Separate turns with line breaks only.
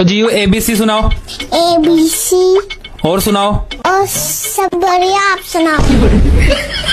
तो जीयू एबीसी सुनाओ।
A B C
और सुनाओ।
और सब बढ़िया आप सुनाओ।